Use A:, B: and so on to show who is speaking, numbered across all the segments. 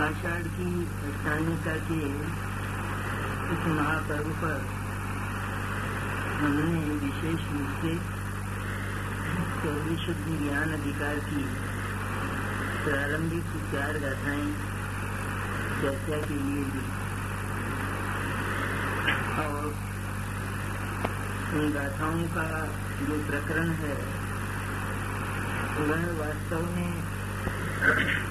A: आषाढ़ की स्थानिका के इस महापर्व पर हमने विशेष रूप से सर्वशुद्धि ज्ञान अधिकार की प्रारंभिक चार गाथाएँ चर्चा के लिए दी। और उन गाथाओं का जो प्रकरण है, वह वास्तव में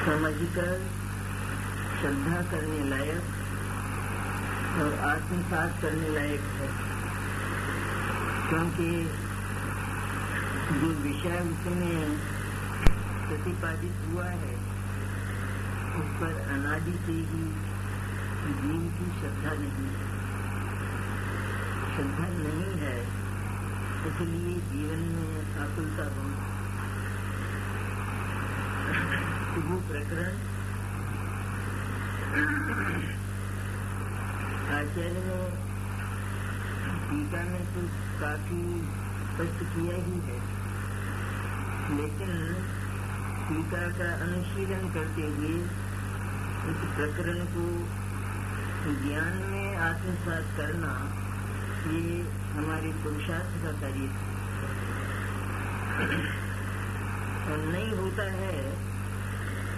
A: समझकर श्रद्धा करने लायक और आत्मसात करने लायक है। क्योंकि जो विषय उसमें प्रतिपादित हुआ है, उस पर अनादि से ही जीव की श्रद्धा नहीं है। श्रद्धा नहीं है, इसलिए जीवन में आकुलता बहुत वो प्रकरण आचार्य ने तो काफ़ी स्पष्ट किया ही है लेकिन टीका का अनुशीलन करते हुए इस प्रकरण को ज्ञान में आत्मसात करना ये हमारे पुरुषार्थ का कार्य और नहीं होता है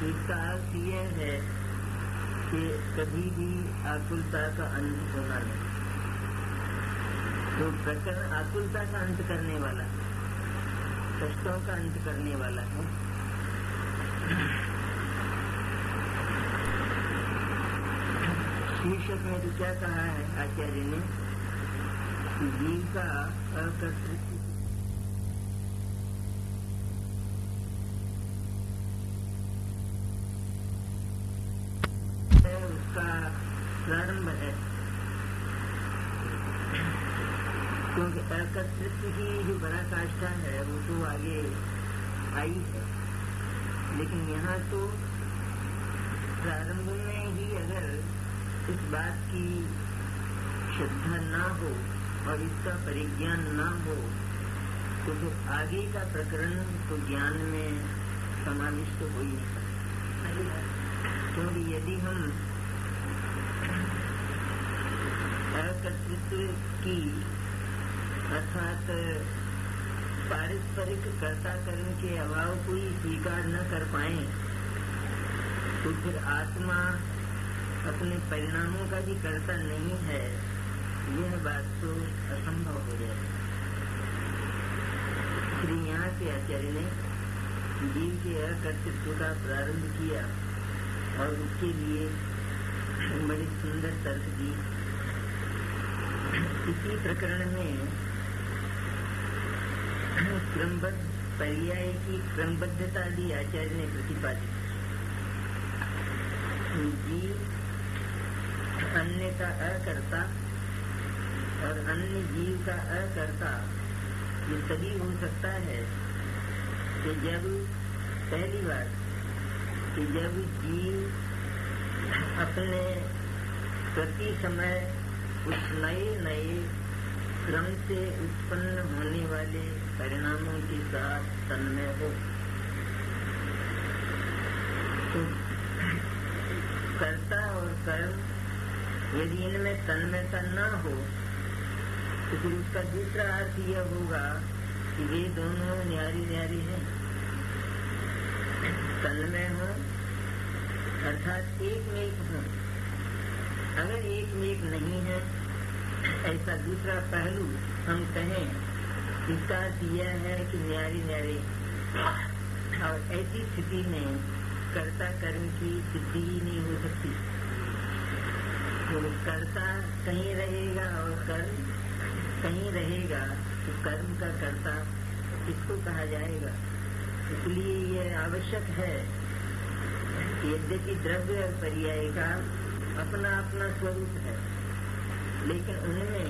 A: इसका अर्थ यह है कि कभी भी आकुलता का अंत होना नहीं। तो प्रकरण आकुलता का अंत करने वाला कष्टों का अंत करने वाला है। शीर्षक में तो क्या कहा है आचार्य ने जीव का अकर्तृत्व एकत्रित्व की जो पराकाष्ठा है, वो तो आगे आई है। लेकिन यहाँ तो प्रारंभ में ही अगर इस बात की श्रद्धा ना हो और इसका परिज्ञान ना हो तो फिर आगे का प्रकरण तो ज्ञान में समाविष्ट हो ही नहीं क्योंकि यदि हम एकत्रित्व की अर्थात पारस्परिक कर्ता कर्म के अभाव को ही स्वीकार न कर पाए तो फिर आत्मा अपने परिणामों का भी कर्ता नहीं है। यह बात तो असंभव हो जाए श्री यहाँ के आचार्य ने जीव के अकर्तृत्व का प्रारंभ किया और उसके लिए बड़ी सुंदर तर्क दी। इसी प्रकरण में क्रमबद्धता भी आचार्य ने प्रतिपादित जीव अन्य का अकर्ता और अन्य जीव का अकर्ता, ये तभी हो सकता है कि जब पहली बार, कि जब जीव अपने प्रति समय उस नए नए क्रम से उत्पन्न होने वाले परिणामों के साथ तन्मय हो। तो कर्ता और कर्म यदि इनमें तन्मयता न हो तो फिर उसका दूसरा अर्थ यह होगा कि ये दोनों न्यारी न्यारी हैं। तन्मय हो, अर्थात एक में एक हो। अगर एक में एक नहीं है, ऐसा दूसरा पहलू हम कहें इसका यह है कि न्यारी न्यारी। और ऐसी स्थिति में कर्ता कर्म की सिद्धि ही नहीं हो सकती। तो कर्ता कहीं रहेगा और कर्म कहीं रहेगा तो कर्म का कर्ता किसको कहा जाएगा? इसलिए यह आवश्यक है यद्यपि द्रव्य और पर्याय का अपना अपना स्वरूप है, लेकिन उनमें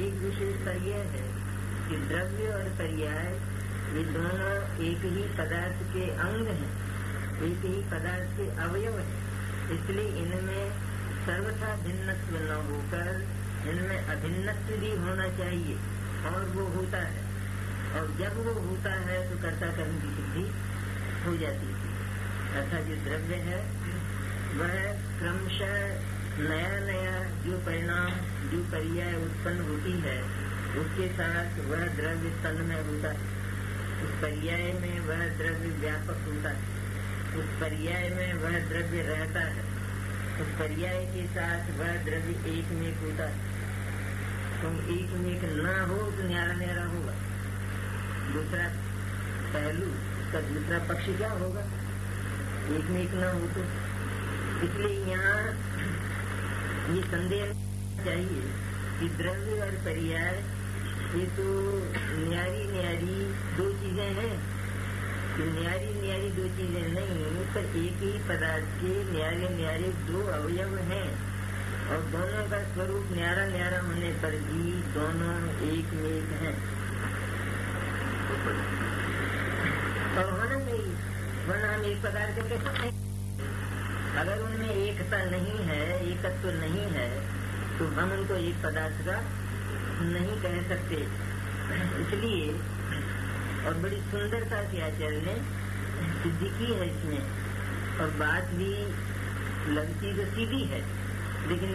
A: एक विशेषता यह है कि द्रव्य और पर्याय ये दोनों एक ही पदार्थ के अंग हैं, एक ही पदार्थ के अवयव हैं। इसलिए इनमें सर्वथा भिन्नत्व न होकर इनमें अभिन्नत्व भी होना चाहिए, और वो होता है। और जब वो होता है तो कर्ता कर्म की सिद्धि हो जाती है। अर्थात जो द्रव्य है, वह क्रमशः नया नया जो परिणाम, जो पर्याय उत्पन्न होती है उसके साथ वह द्रव्य तन में होता उस पर्याय में वह द्रव्य व्यापक होता उस पर्याय में वह द्रव्य रहता है। उस पर्याय के साथ वह द्रव्य एक में होता है। तो एक में न हो तो न्यारा न्यारा होगा। दूसरा पहलू, उसका दूसरा पक्ष क्या होगा? एक में एक न हो तो। इसलिए यहाँ ये संदेह चाहिए कि द्रव्य और पर्याय ये तो न्यारी न्यारी दो चीज़ें हैं। कि न्यारी न्यारी दो चीज़ें नहीं पर एक ही पदार्थ के न्यारे न्यारे दो अवयव हैं। और दोनों का स्वरूप न्यारा न्यारा होने पर भी दोनों एक में एक हैं। और होना चाहिए वरना हम एक पदार्थ के कैसे अगर उनमें एकता नहीं है, एकत्व तो नहीं है तो हम उनको एक पदार्थ का नहीं कह सकते। इसलिए, और बड़ी सुंदरता से आचार्य ने सिद्धि की है इसमें और बात भी लगती तो सीधी है, लेकिन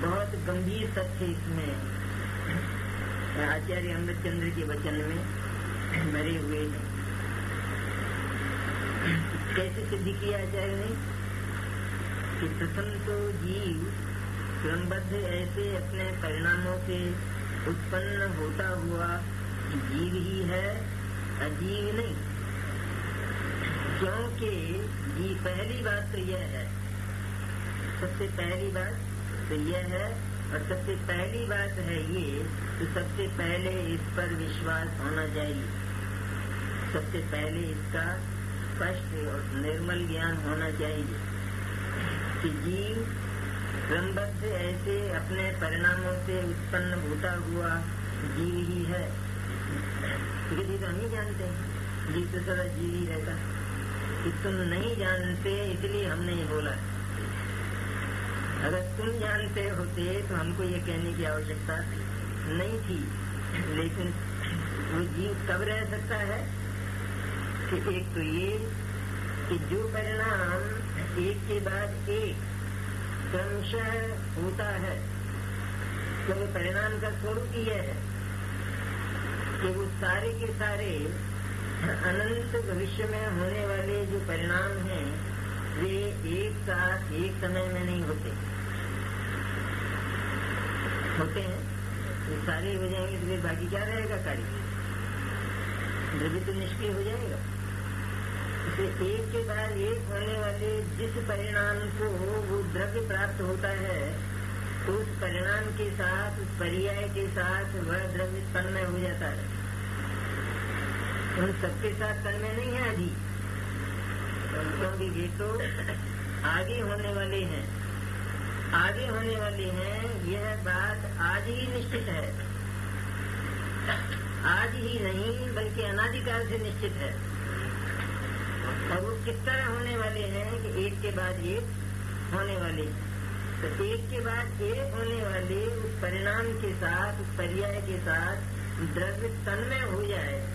A: बहुत गंभीर तथ्य इसमें। आचार्य अमृत चंद्र के वचन में मरे हुए हैं। कैसे सिद्धि किया आचार्य ने? कि प्रथम तो जीव, क्रमबद्ध ऐसे अपने परिणामों से उत्पन्न होता हुआ जीव ही है, अजीव नहीं। क्योंकि जी पहली बात तो यह है। सबसे पहली बात तो यह है और सबसे पहली बात है ये तो सबसे पहले इस पर विश्वास होना चाहिए। सबसे पहले इसका स्पष्ट और निर्मल ज्ञान होना चाहिए कि जीव क्रमबद्ध ऐसे अपने परिणामों से उत्पन्न होता हुआ जीव ही है। क्योंकि तो हम ही जानते जीव तो सदा जीव ही रहता कि तुम नहीं जानते, इसलिए हमने ये बोला। अगर तुम जानते होते तो हमको ये कहने की आवश्यकता नहीं थी। लेकिन वो जीव कब रह सकता है कि एक तो ये, कि जो परिणाम एक के बाद एक क्रमशः होता है। तो परिणाम का स्वरूप यह है कि वो सारे के सारे अनंत भविष्य में होने वाले जो परिणाम हैं, वे एक साथ एक समय में नहीं होते। होते हैं। ये सारे हो जाएँगे तो फिर बाकी क्या रहेगा कार्य? द्रव्य तो निष्क्रिय हो जाएगा। एक के बाद एक होने वाले जिस परिणाम को वो द्रव्य प्राप्त होता है तो उस परिणाम के साथ, उस पर्याय के साथ वह द्रव्य तन्मय हो जाता है। उन सबके साथ तन्मय नहीं है अभी क्योंकि वे तो आगे होने वाले हैं। आगे होने वाले हैं, यह बात आज ही निश्चित है। आज ही नहीं, बल्कि अनादिकाल से निश्चित है। और वो किस तरह होने वाले हैं कि एक के बाद एक होने वाले? तो एक के बाद एक होने वाले उस परिणाम के साथ उस पर्याय के साथ द्रव्य तन्मय हो जाए।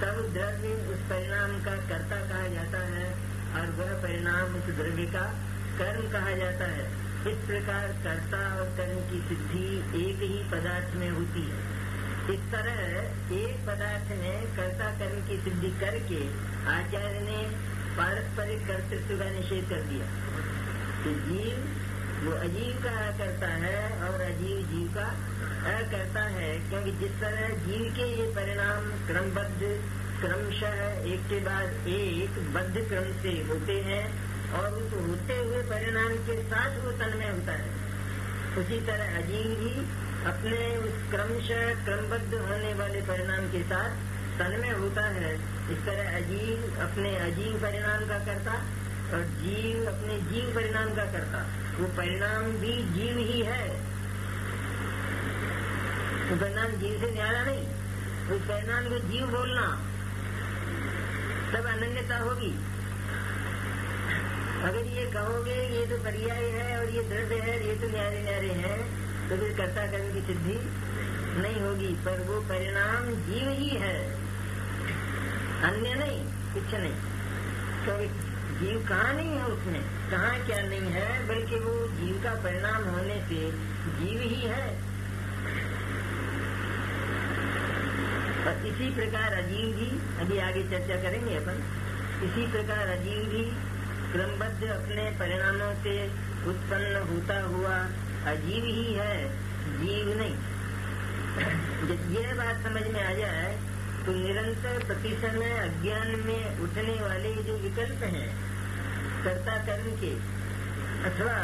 A: तब द्रव्य उस परिणाम का कर्ता कहा जाता है और वह परिणाम उस द्रव्य का कर्म कहा जाता है। इस प्रकार कर्ता और कर्म की सिद्धि एक ही पदार्थ में होती है। इस तरह एक पदार्थ में कर्ता कर्म की सिद्धि करके आचार्य ने पारस्परिक कर्तृत्व का निषेध कर दिया। कि जीव, वो अजीव का करता है और अजीव जीव का करता है, क्योंकि जिस तरह जीव के ये परिणाम क्रमबद्ध, क्रमशः एक के बाद एक बद्ध क्रम से होते हैं और उस होते हुए परिणाम के साथ वो तन्मय होता है। उसी तरह अजीव भी अपने उस क्रमशः क्रमबद्ध होने वाले परिणाम के साथ तन्मय होता है। इस तरह अजीव अपने अजीव परिणाम का करता और जीव अपने जीव परिणाम का करता। वो परिणाम भी जीव ही है। वो परिणाम जीव से न्यारा नहीं। उस परिणाम को जीव बोलना। सब अनन्यता होगी। अगर ये कहोगे, ये तो पर्याय है और ये द्रव्य है, ये तो न्यारे न्यारे हैं तो फिर कर्ता कर्म की सिद्धि नहीं होगी। पर वो परिणाम जीव ही है। अन्य नहीं, कुछ नहीं। क्योंकि जीव कहाँ नहीं है उसमें? कहाँ क्या नहीं है? बल्कि वो जीव का परिणाम होने से जीव ही है। और इसी प्रकार अजीव भी अभी आगे चर्चा करेंगे अपन। इसी प्रकार अजीव भी क्रमबद्ध अपने परिणामों से उत्पन्न होता हुआ अजीव ही है, जीव नहीं। यह बात समझ में आ जाए तो निरंतर प्रति समय अज्ञान में उठने वाले जो विकल्प हैं कर्ता कर्म के, अथवा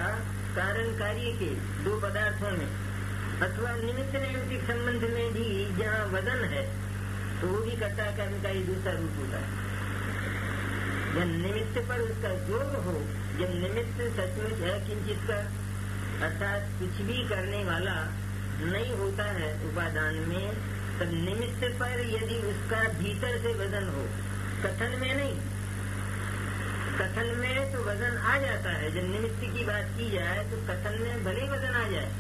A: कारण कार्य के दो पदार्थों में, अथवा निमित्त नैमित्तिक संबंध में भी जहाँ वज़न है तो वो भी कर्ता कर्म का ही दूसरा रूप होता है। जब निमित्त पर उसका जोग हो, जब निमित्त सचमुच है किंचित का अर्थात कुछ भी करने वाला नहीं होता है उपादान में निमित्त पर यदि उसका भीतर से वज़न हो, कथन में नहीं, कथन में तो वज़न आ जाता है। जब निमित्त की बात की जाए तो कथन में भले वज़न आ जाए,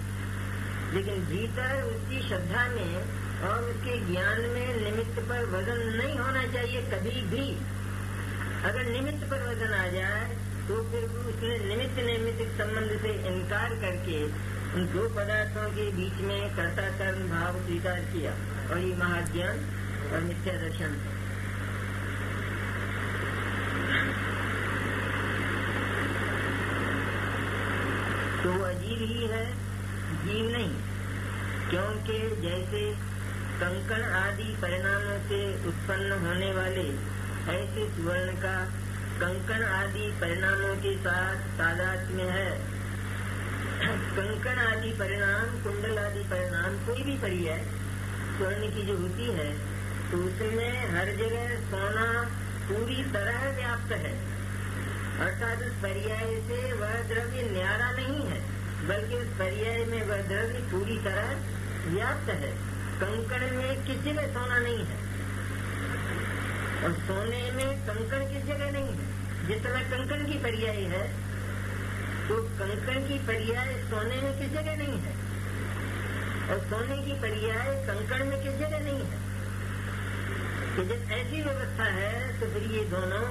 A: लेकिन भीतर उसकी श्रद्धा में और उसके ज्ञान में निमित्त पर वज़न नहीं होना चाहिए कभी भी। अगर निमित्त पर वज़न आ जाए तो फिर उसने निमित्त निमित्त संबंध से इनकार करके उन दो पदार्थों के बीच में कर्ता कर्म भाव स्वीकार किया और ये महाज्ञान और मिथ्या दर्शन। तो वो अजीब ही है जीव नहीं, क्योंकि जैसे कंकण आदि परिणामों से उत्पन्न होने वाले ऐसे सुवर्ण का कंकण आदि परिणामों के साथ तादाद में है। कंकण आदि परिणाम कुंडल आदि परिणाम, कोई भी पड़ी है, स्वर्ण की जो होती है तो उसमें हर जगह सोना पूरी तरह व्याप्त है। अर्थात उस पर्याय से वह द्रव्य न्यारा नहीं है, बल्कि उस पर्याय में वह द्रव्य पूरी तरह व्याप्त है। कंकण में किस जगह सोना नहीं है। और सोने में कंकण किस जगह नहीं है। जिस तरह कंकड़ की पर्याय है तो कंकड़ की पर्याय सोने में किस जगह नहीं है? और सोने की पर्याय कंकड़ में किस जगह नहीं है? कि जब ऐसी व्यवस्था है तो फिर ये दोनों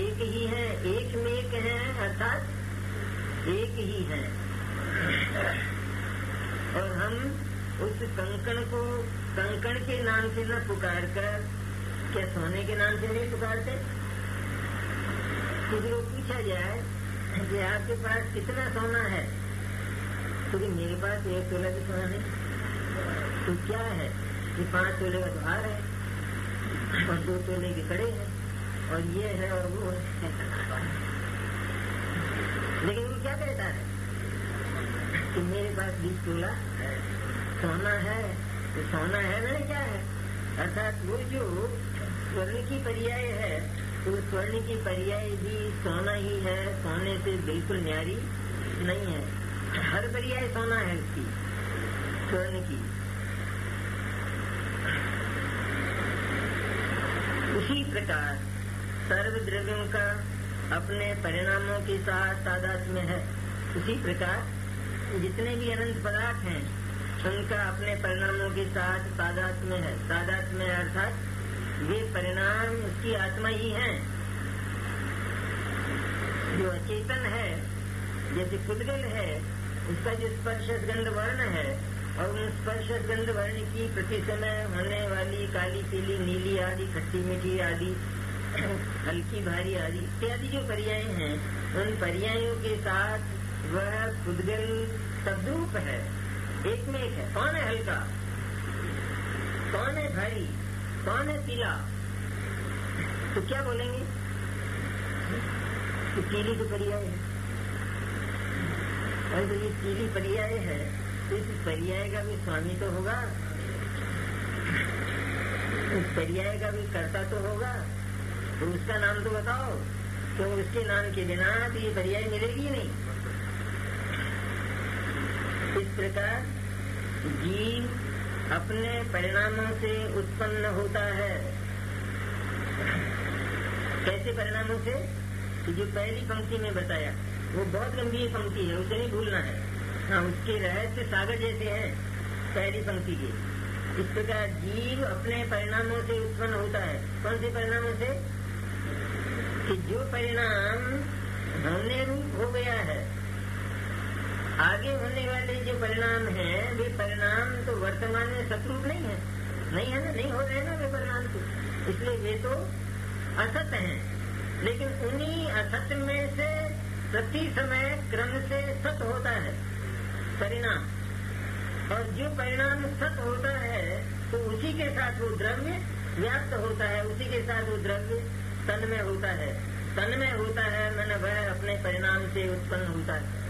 A: एक ही है, एक में एक है, अर्थात एक ही है। और हम उस कंकण को कंकण के नाम से न पुकार कर क्या सोने के नाम से नहीं पुकारते? किसी को पूछा जाए कि आपके पास कितना सोना है? क्योंकि मेरे पास एक तोला भी सोना नहीं। तो क्या है? ये पाँच तोले का द्वार है, और दो तोले के कड़े हैं, और ये है और वो है। लेकिन वो क्या कहता है? कि मेरे पास बीस तोला सोना है तो सोना है मैंने क्या है? अर्थात वो जो स्वर्ण की पर्याय है तो स्वर्ण की पर्याय भी सोना ही है। सोने से बिल्कुल न्यारी नहीं है। हर पर्याय सोना है उसकी स्वर्ण की। उसी प्रकार सर्व द्रव्यों का अपने परिणामों के साथ तादाद में है। उसी प्रकार जितने भी अनंत पदार्थ हैं, उनका अपने परिणामों के साथ तादाद में है। तादाद में अर्थात वे परिणाम उसकी आत्मा ही है। जो अचेतन है, जैसे खुदगल है, उसका जो स्पर्श गंध वर्ण है, और उन स्पर्श गंध वर्ण की प्रति समय होने वाली काली, पीली, नीली आदि, खट्टी, मीठी आदि, हल्की, भारी आदि इत्यादि जो पर्याय हैं, उन पर्यायों के साथ वह खुदगल तद्रूप है। एक में एक है। कौन है हल्का? कौन है भारी? कौन है पीला तो क्या बोलेंगे? तो पीली तो पर्याय है। और जो ये पीली पर्याय है तो इस पर्याय का भी स्वामी तो होगा। उस पर्याय का भी कर्ता तो होगा। तो उसका नाम तो बताओ। तो उसके नाम के बिना तो ये पर्याय मिलेगी नहीं। इस प्रकार जीव अपने परिणामों से उत्पन्न होता है। कैसे परिणामों से? जो पहली पंक्ति में बताया, वो बहुत गंभीर पंक्ति है, उसे नहीं भूलना है। हाँ उसके रहस्य सागर जैसे हैं, पहली पंक्ति के। इस प्रकार जीव अपने परिणामों से उत्पन्न होता है। कौन से परिणामों से? कि जो परिणाम होने रूप हो गया है आगे होने वाले जो परिणाम हैं, वे परिणाम तो वर्तमान में शत्रुप नहीं है। नहीं है ना? नहीं हो रहे ना वे परिणाम तो? इसलिए वे तो असत हैं। लेकिन उन्हीं असत में से प्रति समय क्रम से सत होता है, परिणाम। और जो परिणाम सत होता है तो उसी के साथ वो द्रव्य व्याप्त होता है। उसी के साथ वो द्रव्य तन में होता है। तन में होता है मैंने वह अपने परिणाम से उत्पन्न होता है।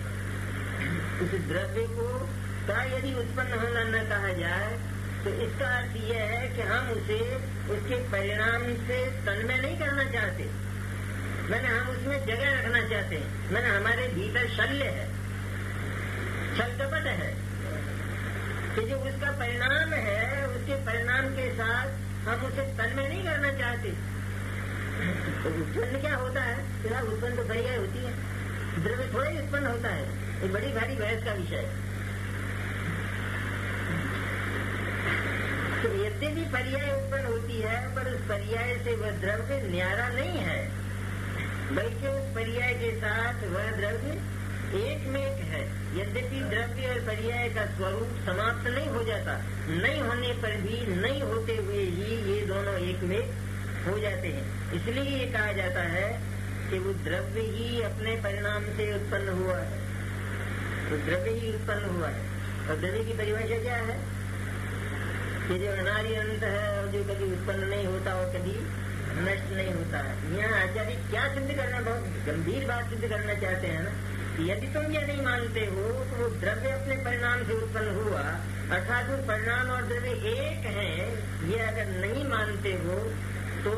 A: उस द्रव्य को का यदि उत्पन्न होना न कहा जाए तो इसका अर्थ यह है कि हम उसे उसके परिणाम से तन्मय नहीं करना चाहते। मैंने हम उसमें जगह रखना चाहते हैं। मैंने हमारे भीतर शल्य है कपट है। कि जो उसका परिणाम है, उसके परिणाम के साथ हम उसे तन्मय नहीं करना चाहते। तो उत्पन्न क्या होता है? फ़िलहाल उत्पन्न तो बढ़िया होती है। द्रव्य थोड़ा ही उत्पन्न होता है। ये बड़ी भारी बहस का विषय तो यद्यपि पर्याय उत्पन्न होती है, पर उस पर्याय से वह द्रव्य न्यारा नहीं है। बल्कि उस पर्याय के साथ वह द्रव्य एक में एक है। यद्यपि द्रव्य और पर्याय का स्वरूप समाप्त नहीं हो जाता, नहीं होने पर भी नहीं होते हुए ही ये दोनों एक में हो जाते हैं। इसलिए ये कहा जाता है कि वो द्रव्य ही अपने परिणाम से उत्पन्न हुआ है। तो द्रव्य ही उत्पन्न हुआ है और द्रव्य की परिभाषा क्या है? कि जो अनारी अंत है और जो कभी उत्पन्न नहीं होता और कभी नष्ट नहीं होता है। यहाँ आचार्य क्या सिद्ध करना बहुत गंभीर बात सिद्ध करना चाहते हैं ना? यदि तुम यह नहीं मानते हो तो वो द्रव्य अपने परिणाम से उत्पन्न हुआ, अर्थात वो परिणाम और द्रव्य एक है, ये अगर नहीं मानते हो तो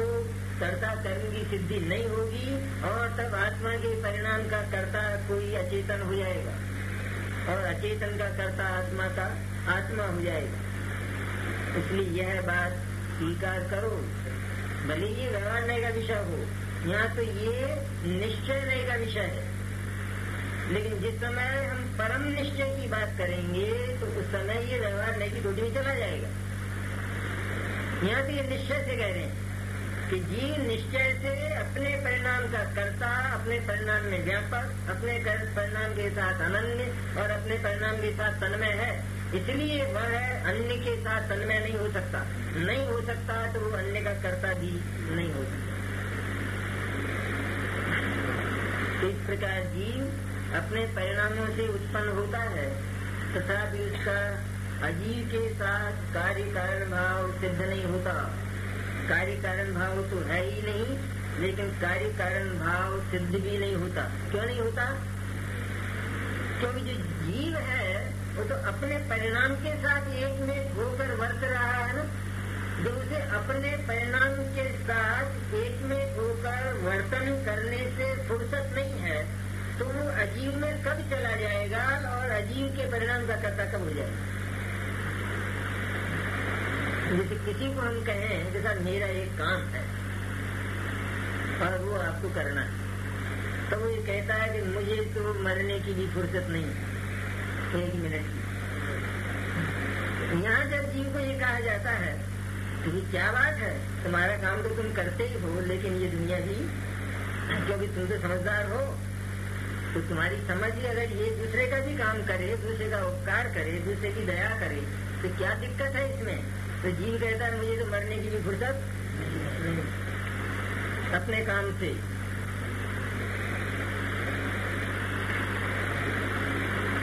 A: कर्ता कर्म की सिद्धि नहीं होगी और तब आत्मा के परिणाम का कर्ता कोई अचेतन हो जाएगा। और अचेतन का कर्ता आत्मा का आत्मा हो जाएगा। इसलिए यह बात स्वीकार करो। भले ये व्यवहार का विषय हो, यहाँ तो ये निश्चय नहीं का विषय है। लेकिन जिस समय हम परम निश्चय की बात करेंगे तो उस समय ये व्यवहार नहीं की टोटी में चला जाएगा। यहाँ तो ये निश्चय से कह रहे हैं। कि जीव निश्चय से अपने परिणाम का कर्ता, अपने परिणाम में व्यापक, अपने परिणाम के साथ अनन्य और अपने परिणाम के साथ तन्मय है। इसलिए वह अन्य के साथ तन्मय नहीं हो सकता। नहीं हो सकता तो वो अन्य का कर्ता भी नहीं हो सकता। तो इस प्रकार जीव अपने परिणामों से उत्पन्न होता है। तथा भी उसका अजीव के साथ कार्य कारण भाव सिद्ध नहीं होता। कार्य कारण भाव तो है ही नहीं, लेकिन कार्य कारण भाव सिद्ध भी नहीं होता। क्यों नहीं होता? क्योंकि जो जीव है, वो तो अपने परिणाम के साथ एक में होकर वर्त रहा है ना। जो उसे अपने परिणाम के साथ एक में होकर वर्तन करने से फुर्सत नहीं है तो वो अजीव में कब चला जाएगा और अजीव के परिणाम का कर्ता कब हो जाएगा। जैसे किसी को हम कहें कि सर मेरा एक काम है। और वो आपको करना है। तो वो ये कहता है कि मुझे तो मरने की भी फुर्सत नहीं एक मिनट। की यहाँ जब जीव को ये कहा जाता है तो ये क्या बात है? तुम्हारा काम तो तुम करते ही हो, लेकिन ये दुनिया भी, क्योंकि तुम तो समझदार हो तो तुम्हारी समझ ही अगर ये दूसरे का भी काम करे, दूसरे का उपकार करे, दूसरे की दया करे तो क्या दिक्कत है इसमें? तो जीव कहता है, मुझे तो मरने की भी फुर्सत अपने काम से।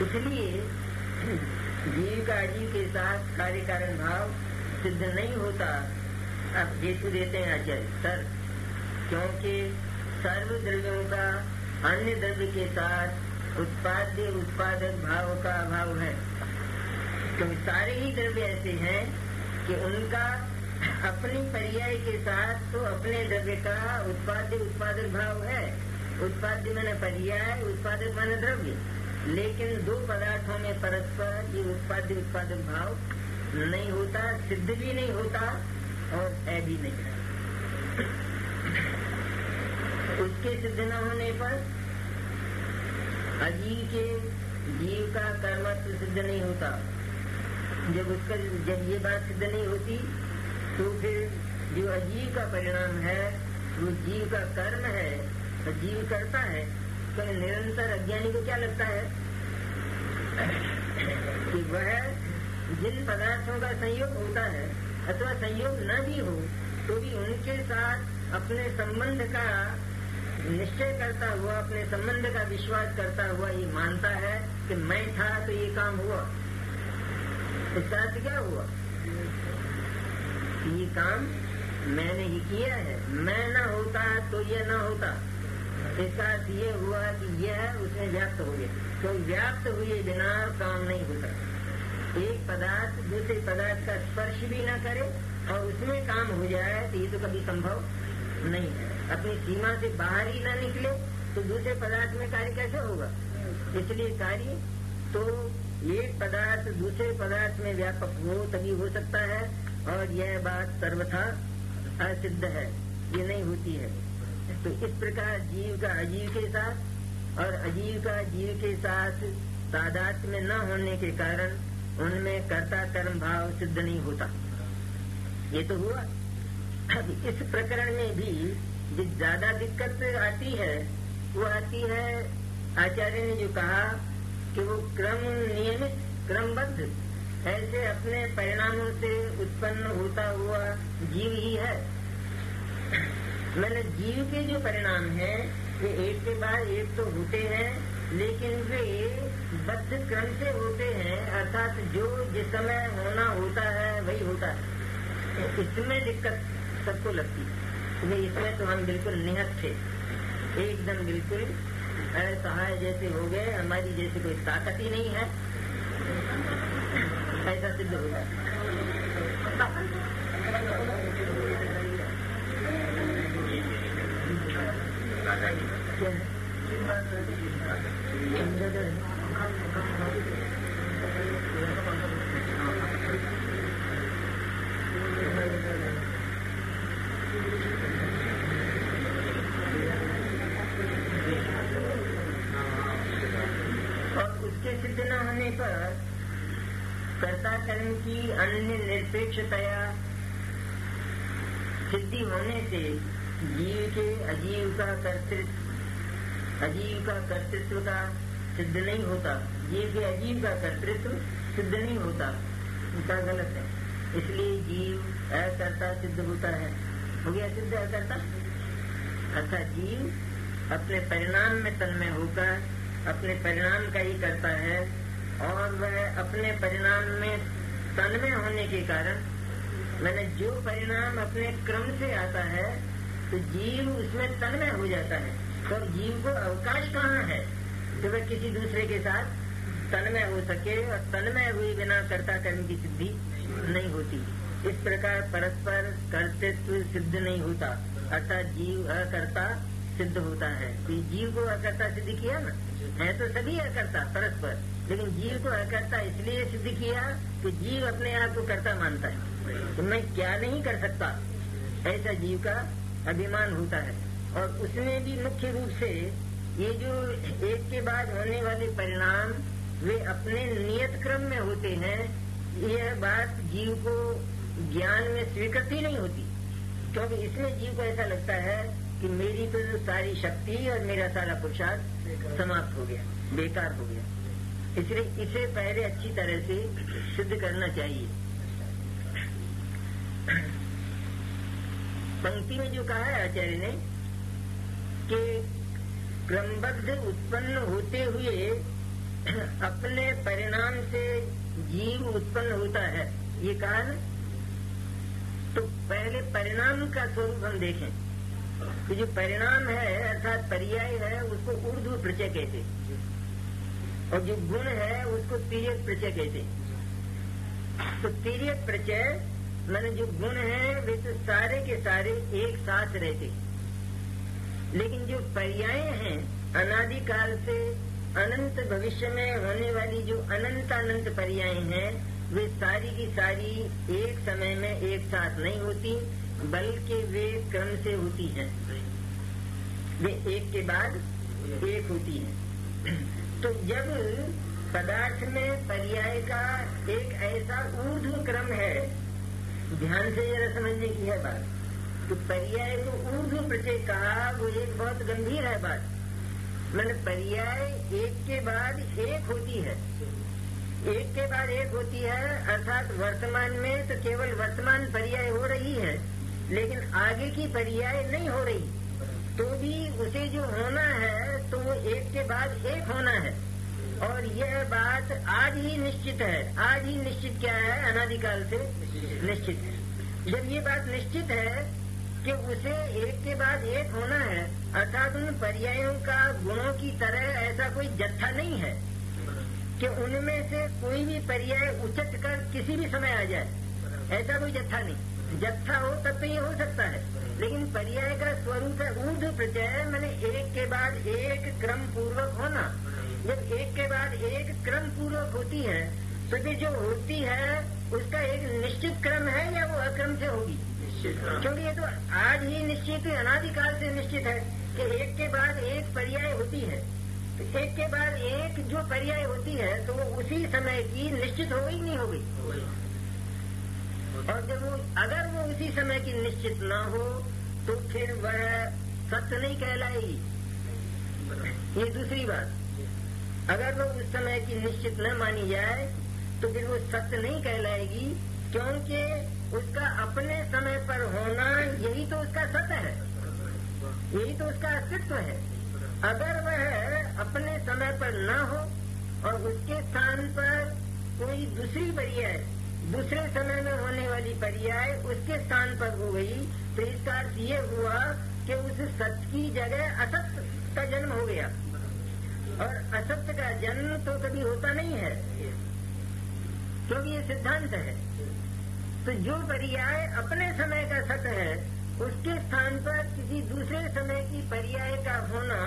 A: इसलिए जीव का अजीव के साथ कार्य कारण भाव सिद्ध नहीं होता। अब हेतु देते हैं आचार्य, सर, क्योंकि सर्व द्रव्यों का अन्य द्रव्य के साथ उत्पाद्य उत्पादक भाव का अभाव है। क्योंकि सारे ही द्रव्य ऐसे हैं कि उनका अपनी पर्याय के साथ तो अपने द्रव्य का उत्पाद्य उत्पादक भाव है। उत्पाद्य मैंने पर्याय उत्पादक मैंने द्रव्य। लेकिन दो पदार्थों में परस्पर ये उत्पाद्य उत्पादक भाव नहीं होता, सिद्ध भी नहीं होता और है भी नहीं। है उसके सिद्ध न होने पर अजीव के जीव का कर्मत्व सिद्ध नहीं होता। जब उसका जब ये बात सिद्ध नहीं होती तो फिर जो अजीव का परिणाम है, वो जीव का कर्म है तो जीव करता है तो निरंतर अज्ञानी को क्या लगता है? कि वह जिन पदार्थों का संयोग होता है, अथवा संयोग न भी हो तो भी उनके साथ अपने संबंध का निश्चय करता हुआ, अपने संबंध का विश्वास करता हुआ ये मानता है कि मैं था तो ये काम हुआ। इसका अर्थ क्या हुआ? ये काम मैंने ही किया है। मैं न होता तो ये न होता। इसका अर्थ ये हुआ कि यह उसमें व्याप्त हो गया। तो व्याप्त हुए बिना काम नहीं होता एक पदार्थ, दूसरे पदार्थ का स्पर्श भी न करे और उसमें काम हो जाए तो ये तो कभी संभव नहीं है। अपनी सीमा से बाहर ही न निकले तो दूसरे पदार्थ में कार्य कैसे होगा? इसलिए कार्य तो एक पदार्थ दूसरे पदार्थ में व्यापक हो, तभी हो सकता है। और यह बात सर्वथा असिद्ध है, ये नहीं होती है। तो इस प्रकार जीव का अजीव के साथ और अजीव का जीव के साथ तादात में न होने के कारण उनमें कर्ता कर्म भाव सिद्ध नहीं होता। ये तो हुआ। अब इस प्रकरण में भी जो ज़्यादा दिक्कत आती है, वो आती है आचार्य ने जो कहा कि वो क्रम नियमित क्रमबद्ध ऐसे अपने परिणामों से उत्पन्न होता हुआ जीव ही है। मैंने जीव के जो परिणाम हैं, वे एक के बाद एक तो होते हैं, लेकिन वे बद्ध क्रम से होते हैं, अर्थात जो जिस समय होना होता है, वही होता है। इसमें दिक्कत सबको लगती है। इसमें तो हम बिल्कुल निहत थे। एकदम बिल्कुल असहाय जैसे हो गए, हमारी जैसी कोई ताकत ही नहीं है। ऐसा सिद्ध हो जाए और उसके सिद्ध न होने पर कर्ता कर्म की अन्य निरपेक्षतया सिद्धि होने से जीव के अजीव का कर्तृत्व, अजीव का कर्तृत्व का सिद्ध नहीं होता। जीव के अजीव का कर्तृत्व सिद्ध नहीं होता। उनका गलत है। इसलिए जीव अकर्ता सिद्ध होता है। हो गया सिद्ध अकर्ता? अर्थात जीव अपने परिणाम में तन्मय होकर अपने परिणाम का ही करता है और वह अपने परिणाम में तन्मय होने के कारण मैंने जो परिणाम अपने क्रम से आता है तो जीव उसमें तन्मय हो जाता है। तो जीव को अवकाश कहाँ है? तो वह किसी दूसरे के साथ तन्मय हो सके और तन्मय हुए बिना कर्ता कर्म की सिद्धि नहीं होती। इस प्रकार परस्पर कर्तृत्व सिद्ध नहीं होता। अर्थात जीव अकर्ता सिद्ध होता है। तो जीव को अकर्ता सिद्ध किया ना? है तो सभी अकर्ता परस्पर। लेकिन जीव को अकर्ता इसलिए सिद्ध किया कि जीव अपने आप को कर्ता मानता है। तो मैं क्या नहीं कर सकता? ऐसा जीव का अभिमान होता है। और उसमें भी मुख्य रूप से ये जो एक के बाद होने वाले परिणाम वे अपने नियत क्रम में होते हैं, यह बात जीव को ज्ञान में स्वीकृति नहीं होती। क्योंकि इसमें जीव को ऐसा लगता है कि मेरी तो सारी शक्ति और मेरा सारा पुरुषार्थ समाप्त हो गया, बेकार हो गया। इसलिए इसे पहले अच्छी तरह से सिद्ध करना चाहिए। पंक्ति में जो कहा है आचार्य ने कि क्रमबद्ध उत्पन्न होते हुए अपने परिणाम से जीव उत्पन्न होता है। ये कहा ना? तो पहले परिणाम का स्वरूप हम देखें। तो जो परिणाम है, अर्थात पर्याय है, उसको उर्दू प्रचय कहते और जो गुण है, उसको तिरक प्रचय कहते हैं। तो तिरक प्रचय मैंने जो गुण है, वे तो सारे के सारे एक साथ रहते लेकिन जो पर्याय हैं, अनादिकाल से अनंत भविष्य में होने वाली जो अनंत अनंत पर्याय हैं, वे सारी की सारी एक समय में एक साथ नहीं होती, बल्कि वे क्रम से होती हैं। वे एक के बाद एक होती हैं। तो जब पदार्थ में पर्याय का एक ऐसा ऊर्ध्व क्रम है, ध्यान से जरा समझने की है बात तो पर्याय को ऊर्ध्व प्रत्यय कहा, वो एक बहुत गंभीर है बात। मैंने पर्याय एक के बाद एक होती है। एक के बाद एक होती है, अर्थात वर्तमान में तो केवल वर्तमान पर्याय हो रही है, लेकिन आगे की पर्याय नहीं हो रही। तो भी उसे जो होना है तो वो एक के बाद एक होना है। और यह बात आज ही निश्चित है। आज ही निश्चित क्या है? अनादिकाल से निश्चित। है जब ये बात निश्चित है कि उसे एक के बाद एक होना है, अर्थात उन पर्यायों का गुणों की तरह ऐसा कोई जत्था नहीं है कि उनमें से कोई भी पर्याय उचित कर किसी भी समय आ जाए। ऐसा कोई जत्था नहीं। जत्था हो तब तो ये हो सकता है। लेकिन पर्याय का स्वरूप है ऊर्ध प्रत्यय मैंने एक के बाद एक क्रम पूर्वक होना। जब एक के बाद एक क्रम पूर्वक होती है तो फिर जो होती है उसका एक निश्चित क्रम है या वो अक्रम से होगी? क्योंकि ये तो आज ही निश्चित अनादिकाल से निश्चित है कि एक के बाद एक पर्याय होती है। तो एक के बाद एक जो पर्याय होती है तो वो उसी समय की निश्चित हो गई नहीं हो गई। और जब वो, अगर वो उसी समय की निश्चित न हो तो फिर वह सत्य नहीं कहलाएगी ये दूसरी बात। अगर वो उस समय की निश्चित न मानी जाए तो फिर वो सत्य नहीं कहलाएगी, क्योंकि उसका अपने समय पर होना, यही तो उसका सत्य है। यही तो उसका अस्तित्व है। अगर वह अपने समय पर न हो, और उसके स्थान पर कोई दूसरी पर्याय दूसरे समय में होने वाली पर्याय उसके स्थान पर हो गई। तो इसका अर्थ ये हुआ कि उस सत्य की जगह असत्य का जन्म हो गया। और असत्य का जन्म तो कभी होता नहीं है, क्योंकि ये सिद्धांत है। तो जो पर्याय अपने समय का सत्य है, उसके स्थान पर किसी दूसरे समय की पर्याय का होना,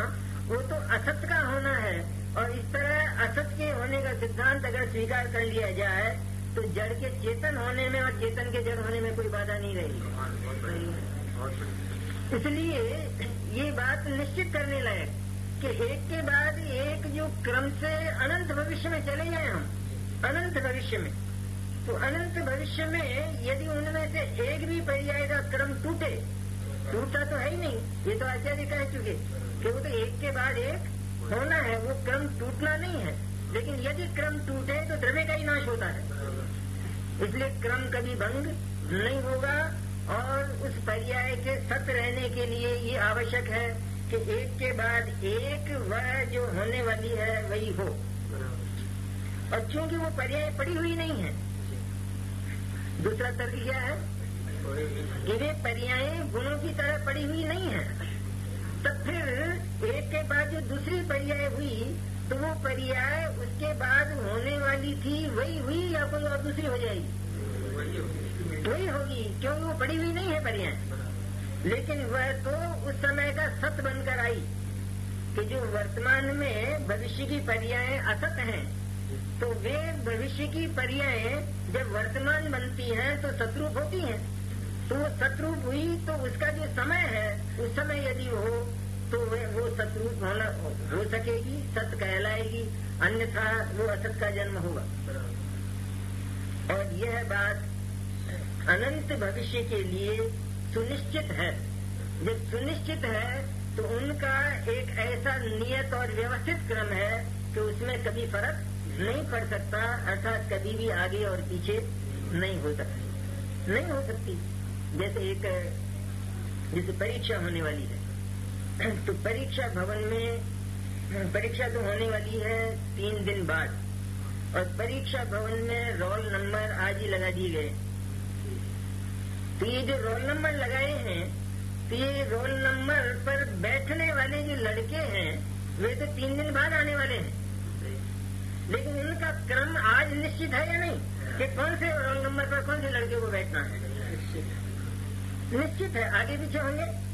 A: वो तो असत्य का होना है। और इस तरह असत्य के होने का सिद्धांत अगर स्वीकार कर लिया जाए तो जड़ के चेतन होने में और चेतन के जड़ होने में कोई बाधा नहीं रही। इसलिए ये बात निश्चित करने लायक कि एक के बाद एक जो क्रम से अनंत भविष्य में चले जाए हम, अनंत भविष्य में। तो अनंत भविष्य में यदि उनमें से एक भी पर्याय का क्रम टूटे टूटा तो है ही नहीं, ये तो आचार्य कह चुके कि वो तो एक के बाद एक होना है, वो क्रम टूटना नहीं है। लेकिन यदि क्रम टूटे तो द्रव्य का ही नाश होता है। इसलिए क्रम कभी भंग नहीं होगा और उस पर्याय के सत रहने के लिए ये आवश्यक है कि एक के बाद एक वह जो होने वाली है, वही हो। और क्योंकि वो पर्याय पड़ी हुई नहीं है, दूसरा तर्क क्या है? कि वे पर्याय गुणों की तरह पड़ी हुई नहीं है, तब फिर एक के बाद जो दूसरी पर्याय हुई तो वो पर्याय उसके बाद होने वाली थी, वही हुई या कोई और दूसरी हो जाएगी? वही होगी क्योंकि वो पड़ी हुई नहीं है पर्याय लेकिन वह तो उस समय का सत बनकर आई कि जो वर्तमान में भविष्य की पर्याय असत हैं तो वे भविष्य की पर्याय जब वर्तमान बनती हैं तो सतरूप होती हैं। तो वो सतरूप हुई तो उसका जो समय है, उस समय यदि हो तो वे वो सतरूप होना हो सकेगी, सत्य कहलाएगी, अन्यथा वो असत का जन्म होगा। और यह बात अनंत भविष्य के लिए सुनिश्चित है। जब सुनिश्चित है तो उनका एक ऐसा नियत और व्यवस्थित क्रम है कि उसमें कभी फ़र्क नहीं पड़ सकता, अर्थात कभी भी आगे और पीछे नहीं हो सकती। नहीं हो सकती। जैसे एक, जैसे परीक्षा होने वाली है। तो परीक्षा भवन में परीक्षा तो होने वाली है तीन दिन बाद। और परीक्षा भवन में रोल नंबर आज ही लगा दिए गए। तो ये जो रोल नंबर लगाए हैं तो ये रोल नंबर पर बैठने वाले जो लड़के हैं, वे तो तीन दिन बाद आने वाले हैं। लेकिन उनका क्रम आज निश्चित है या नहीं? कि कौन से रोल नंबर पर कौन से लड़के को बैठना है? निश्चित है। आगे पीछे होंगे?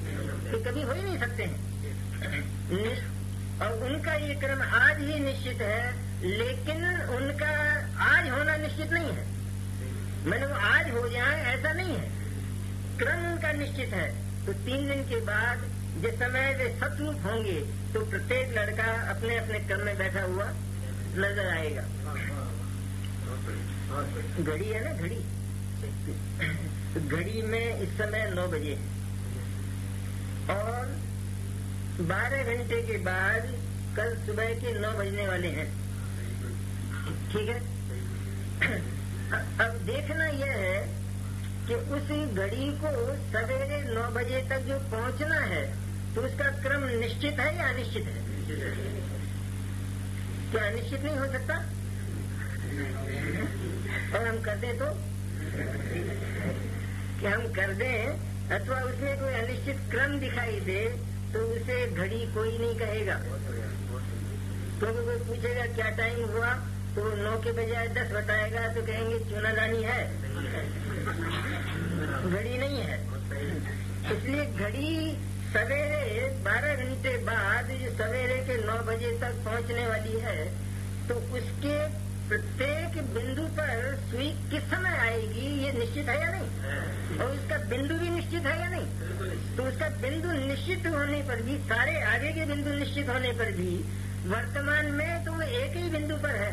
A: तो कभी हो ही नहीं सकते हैं। और उनका ये क्रम आज ही निश्चित है, लेकिन उनका आज होना निश्चित नहीं है। मैंने वो आज हो जाए ऐसा नहीं है। क्रम उनका निश्चित है। तो तीन दिन के बाद जिस समय वे सतरूप होंगे तो प्रत्येक लड़का अपने अपने क्रम में बैठा हुआ नज़र आएगा। घड़ी है ना, घड़ी? घड़ी में इस समय नौ बजे। और बारह घंटे के बाद कल सुबह के नौ बजने वाले हैं। ठीक है? अब देखना यह है कि उस घड़ी को सवेरे नौ बजे तक जो पहुँचना है तो उसका क्रम निश्चित है या अनिश्चित है? क्या अनिश्चित नहीं हो सकता? और हम कर दें तो? कि हम कर दें अथवा उसमें कोई अनिश्चित क्रम दिखाई दे तो उसे घड़ी कोई नहीं कहेगा। तो कोई पूछेगा, क्या टाइम हुआ? तो नौ के बजाय दस बताएगा तो कहेंगे, चूनादानी है। घड़ी नहीं है। इसलिए घड़ी सवेरे बारह घंटे बाद, जो सवेरे के नौ बजे तक पहुँचने वाली है तो उसके प्रत्येक बिंदु पर सुई किस समय आएगी ये निश्चित है या नहीं? और उसका बिंदु भी निश्चित है या नहीं? तो उसका बिंदु निश्चित होने पर भी सारे आगे के बिंदु निश्चित होने पर भी वर्तमान में तो वो एक ही बिंदु पर है।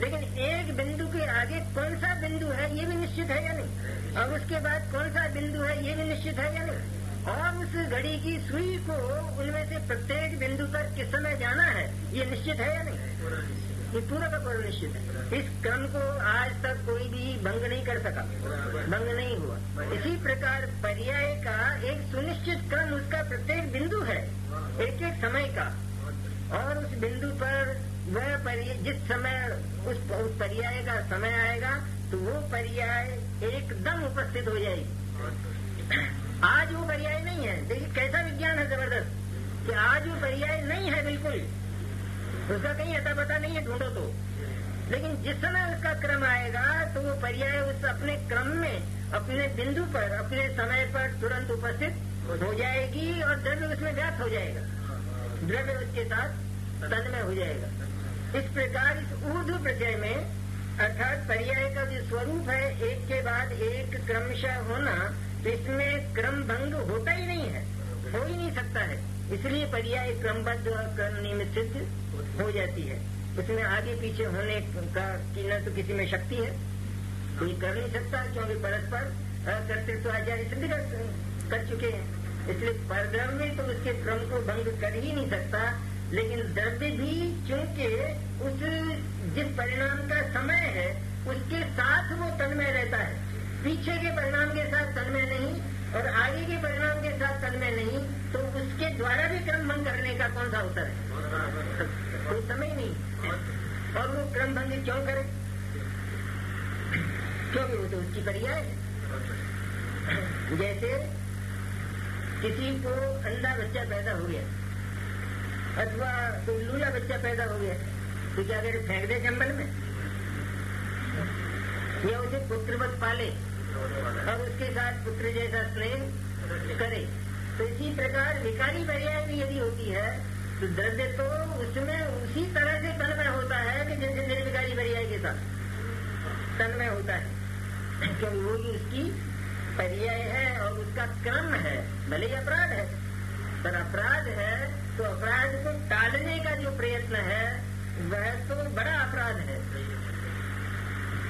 A: लेकिन एक बिंदु के आगे कौन सा बिंदु है ये भी निश्चित है या नहीं? और उसके बाद कौन सा बिंदु है ये भी निश्चित है या नहीं? और उस घड़ी की सुई को उनमें से प्रत्येक बिंदु पर किस समय जाना है ये निश्चित है या नहीं? ये पूरा का पूरा निश्चित है इस क्रम को आज तक कोई भी भंग नहीं कर सका। भंग नहीं हुआ। इसी प्रकार पर्याय का एक सुनिश्चित क्रम उसका प्रत्येक बिंदु है एक एक समय का। और उस बिंदु पर वह जिस समय उस, उस पर्याय का समय आएगा तो वो पर्याय एकदम उपस्थित हो जाएगी। आज वो पर्याय नहीं है। देखिए कैसा विज्ञान है ज़बरदस्त कि आज वो पर्याय नहीं है बिल्कुल। उसका कहीं अता पता नहीं है, ढूंढो तो। लेकिन जिस समय उसका क्रम आएगा तो वो पर्याय उस अपने क्रम में, अपने बिंदु पर, अपने समय पर तुरंत उपस्थित हो जाएगी और द्रव्य उसमें व्याप्त हो जाएगा। द्रव्य उसके साथ तन में हो जाएगा। इस प्रकार, इस ऊर्ध्व प्रत्यय में, अर्थात पर्याय का जो स्वरूप है, एक के बाद एक क्रमशः होना, इसमें क्रम भंग होता ही नहीं है, हो ही नहीं सकता है। इसलिए पर्याय क्रमबद्ध और क्रम सिद्ध हो जाती है। उसमें आगे पीछे होने का की न तो किसी में शक्ति है। कोई कर नहीं सकता क्योंकि परस्पर करते तो आचार्य सिद्ध कर, चुके हैं। इसलिए परद्रव्य तो उसके क्रम को भंग कर ही नहीं सकता लेकिन द्रव्य भी चूँकि उस जिस परिणाम का समय है उसके साथ वो तन्मय रहता है। पीछे के परिणाम के साथ तन्मय नहीं और आगे के परिणाम के साथ तन्मय नहीं तो उसके द्वारा भी क्रम भंग करने का कौन सा अवसर है? कोई समय नहीं। और वो क्रम भंग क्यों करे? क्योंकि वो तो उसकी पर्याय है। जैसे किसी को अंधा बच्चा पैदा हो गया, अथवा कोई लूला बच्चा पैदा हो गया तो क्या करे फेंक दे जंगल में? या उसे पुत्रवत पाले, और उसके साथ पुत्र जैसा स्नेह करे। तो इसी प्रकार विकारी पर्याय भी यदि होती है तो द्रव्य तो उसमें उसी तरह से तन्मय होता है कि जैसे निर्विकारी पर्याय के साथ। तन्मय होता है। क्योंकि वो भी उसकी पर्याय है और उसका क्रम है। भले ही अपराध है। पर अपराध है तो अपराध को टालने का जो प्रयत्न है, वह तो बड़ा अपराध है।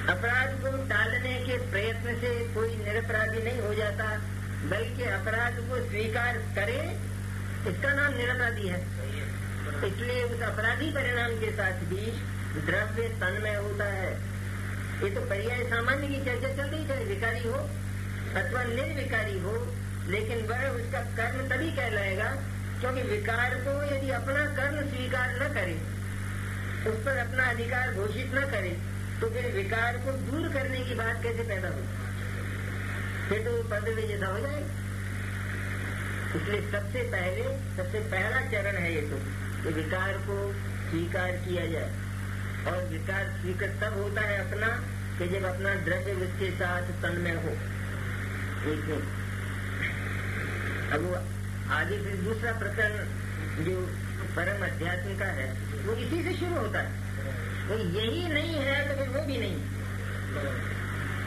A: अपराध को टालने के प्रयत्न से कोई निरपराधी नहीं हो जाता, बल्कि अपराध को स्वीकार करे, इसका नाम निरपराधी है। इसलिए उस अपराधी परिणाम के साथ भी द्रव्य तन में होता है। ये तो पर्याय सामान्य की चर्चा चल रही चाहे विकारी हो, अथवा निर्विकारी हो, लेकिन वह उसका कर्म तभी कहलाएगा क्योंकि विकार को यदि अपना कर्म स्वीकार न करे, उस पर अपना अधिकार घोषित न करे तो फिर विकार को दूर करने की बात कैसे पैदा हो फिर तो पद जैसा हो जाए इसलिए सबसे पहले, सबसे पहला चरण है ये तो। कि विकार को स्वीकार किया जाए। और विकार स्वीकार तब होता है अपना कि जब अपना द्रव्य उसके साथ तन में हो। देखिए, अब आगे फिर दूसरा प्रकरण जो परम अध्यात्म का है, वो इसी से शुरू होता है। वो यही नहीं है तो फिर वो भी नहीं।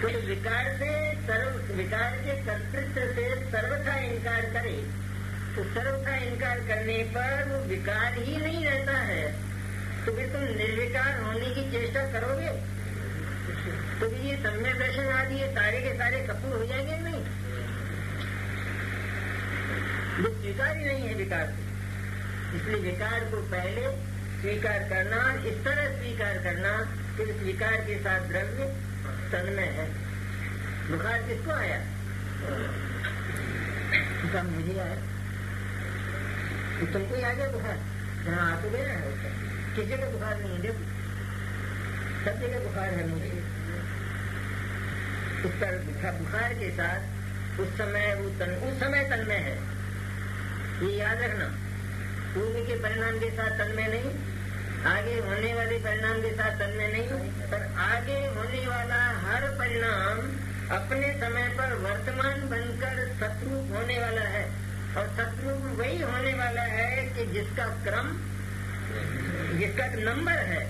A: तो विकार से सर्व विकार के कर्तृत्व से सर्वथा इनकार करे। तो सर्व का इनकार करने पर वो विकार ही नहीं रहता है। तो फिर तुम निर्विकार होने की चेष्टा करोगे? तो फिर ये सम्य दर्शन आदि, ये सारे के सारे कपूर हो जाएँगे नहीं? वो स्वीकार ही नहीं है विकार इसलिए विकार को पहले स्वीकार करना, इस तरह स्वीकार करना कि स्वीकार के साथ द्रव्य तन्मय है। बुखार किसको आया? मुझे आया। तो तुमको आ गया बुखार जहाँ आ तो गया है। किसी का बुखार नहीं है, देखो। सब जगह बुखार है मुझे। पर बुखार के साथ उस समय वो तन उस समय तन्मय है। ये याद रखना। पूर्व के परिणाम के साथ तन्मय नहीं, आगे होने वाले परिणाम के साथ तन्मय नहीं, पर आगे होने वाला हर परिणाम अपने समय पर वर्तमान बनकर शत्रु होने वाला है। और शत्रु वही होने वाला है कि जिसका क्रम, जिसका नंबर है।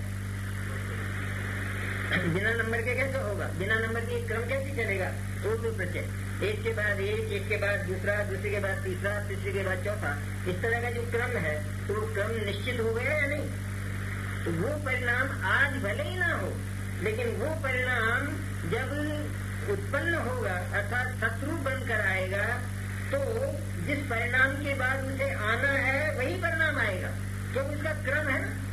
A: बिना नंबर के कैसे होगा? बिना नंबर के क्रम कैसे चलेगा? वो तो प्रत्यय। एक के बाद एक एक के बाद दूसरा, दूसरे के बाद तीसरा, तीसरे के बाद चौथा। इस तरह का जो क्रम है तो वो क्रम निश्चित हो गया या नहीं? तो वो परिणाम आज भले ही ना हो, लेकिन वो परिणाम जब उत्पन्न होगा, अर्थात शत्रु बनकर आएगा तो जिस परिणाम के बाद उसे आना है, वही परिणाम आएगा। क्योंकि उसका क्रम है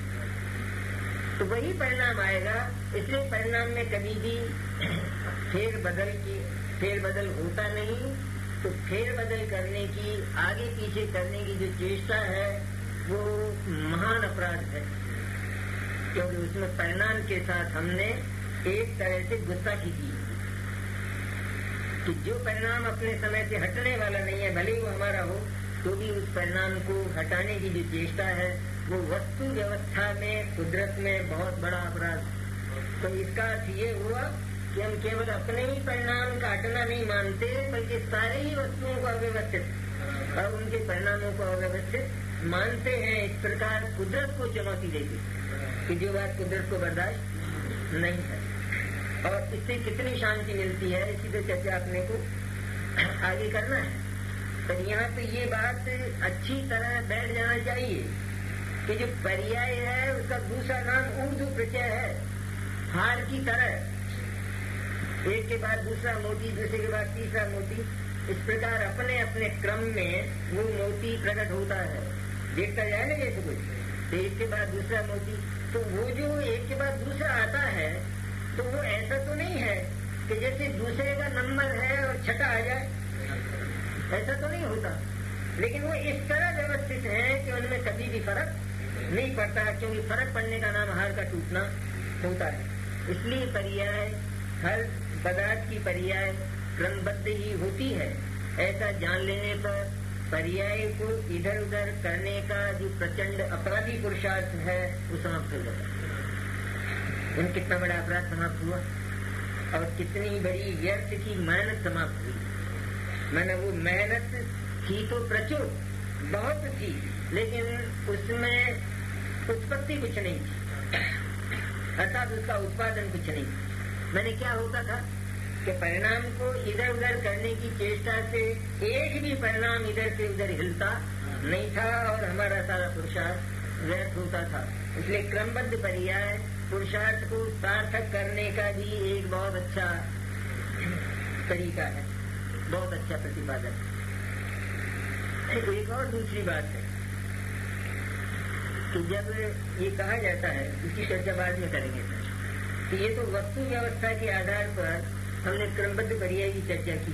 A: तो वही परिणाम आएगा। इसलिए परिणाम में कभी भी फेर बदल की फेर बदल होता नहीं। तो फेर बदल करने की, आगे पीछे करने की जो चेष्टा है, वो महान अपराध है। क्योंकि उसमें परिणाम के साथ हमने एक तरह से गुस्सा की कि जो परिणाम अपने समय से हटने वाला नहीं है, भले ही वो हमारा हो तो भी उस परिणाम को हटाने की जो चेष्टा है, वो वस्तु व्यवस्था में, कुदरत में बहुत बड़ा अपराध तो इसका अर्थ ये हुआ कि हम केवल अपने ही परिणाम का हटना नहीं मानते, बल्कि सारे ही वस्तुओं को अव्यवस्थित और उनके परिणामों को अव्यवस्थित मानते हैं। इस प्रकार कुदरत को चुनौती देगी कि जो बात कुदरत को बर्दाश्त नहीं है और इससे कितनी शांति मिलती है? इसी तो चर्चा अपने को आगे करना है। तो यहाँ पे ये बात अच्छी तरह बैठ जाना चाहिए कि जो पर्याय है, उसका दूसरा नाम उर्दू प्रत्यय है। हार की तरह। एक के बाद दूसरा मोती, दूसरे के बाद तीसरा मोती। इस प्रकार अपने अपने क्रम में वो मोती प्रकट होता है। देखता जाए ना जैसे कुछ। तो एक के बाद दूसरा मोती। तो वो जो एक के बाद दूसरा आता है तो वो ऐसा तो नहीं है कि जैसे दूसरे का नंबर है और छठा आ जाए। ऐसा तो नहीं होता। लेकिन वो इस तरह व्यवस्थित है कि उनमें कभी भी फ़र्क नहीं पड़ता है क्योंकि फ़र्क पड़ने का नाम हार का टूटना होता है। इसलिए पर्याय, हर पदार्थ की पर्याय क्रमबद्ध ही होती है। ऐसा जान लेने पर पर्याय को इधर उधर करने का जो प्रचंड अपराधी पुरुषार्थ है, वो समाप्त हो जाता है। इन कितना बड़ा अपराध समाप्त हुआ और कितनी बड़ी व्यर्थ की मेहनत समाप्त हुई। मैंने वो मेहनत थी तो प्रचुर, बहुत थी, लेकिन उसमें उत्पत्ति कुछ नहीं थी। अर्थात उसका उत्पादन कुछ नहीं मैंने क्या होता था कि परिणाम को इधर उधर करने की चेष्टा से एक भी परिणाम इधर से उधर हिलता नहीं था और हमारा सारा पुरुषार्थ व्यर्थ होता था। इसलिए क्रमबद्ध पर्याय पुरुषार्थ को सार्थक करने का भी एक बहुत अच्छा तरीका है। बहुत अच्छा प्रतिपादन। एक और दूसरी बात है कि जब ये कहा जाता है इसकी चर्चा बाद में करेंगे। तो ये तो वस्तु व्यवस्था के आधार पर हमने क्रमबद्ध पर्याय की चर्चा की।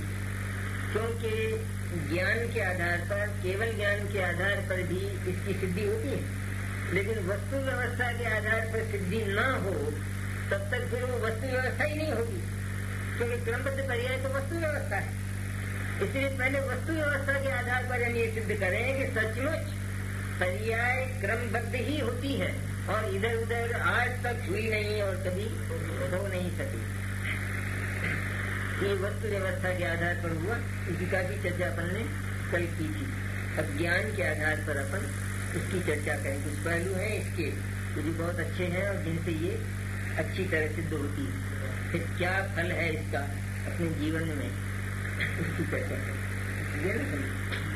A: क्योंकि ज्ञान के आधार पर, केवल ज्ञान के आधार पर भी इसकी सिद्धि होती है। लेकिन वस्तु व्यवस्था के आधार पर सिद्धि न हो, तब तक फिर वो वस्तु व्यवस्था ही नहीं होगी। क्योंकि क्रमबद्ध पर्याय तो वस्तु व्यवस्था है। इसलिए पहले वस्तु व्यवस्था के आधार पर हम ये सिद्ध करें कि सचमुच पर्याय क्रमबद्ध ही होती है और इधर उधर आज तक हुई नहीं और कभी हो नहीं सकी। ये वस्तु व्यवस्था के आधार पर हुआ। इसी का भी चर्चा अपन ने कल की थी। अब ज्ञान के आधार पर अपन इसकी चर्चा करें। कुछ पहलू है इसके, जो भी बहुत अच्छे हैं और जिनसे ये अच्छी तरह सिद्ध होती है। फिर क्या फल है इसका अपने जीवन में? इसकी चर्चा करें।